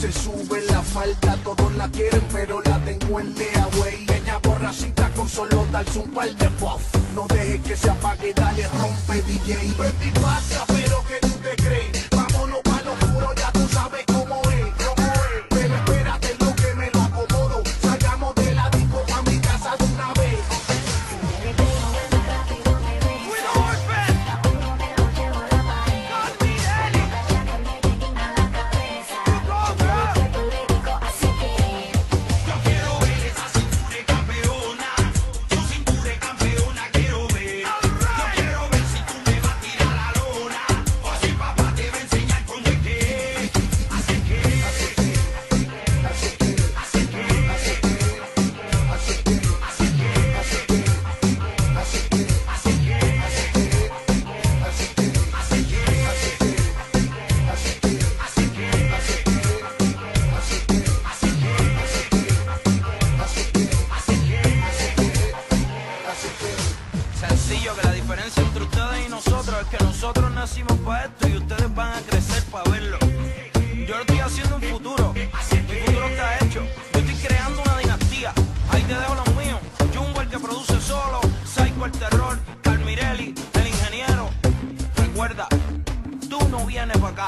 Se sube la falta, todos la quieren, pero la tengo en lea, güey. Ella borracita con solo darse un par de puff. No dejes que se apague, dale, rompe DJ. Sencillo que la diferencia entre ustedes y nosotros es que nosotros nacimos para esto y ustedes van a crecer para verlo. Yo lo estoy haciendo un futuro. Mi futuro está hecho. Yo estoy creando una dinastía. Ahí te dejo los míos. Jumbo el que produce solo. Psycho el terror. Carmirelli, el ingeniero. Recuerda, tú no vienes para acá.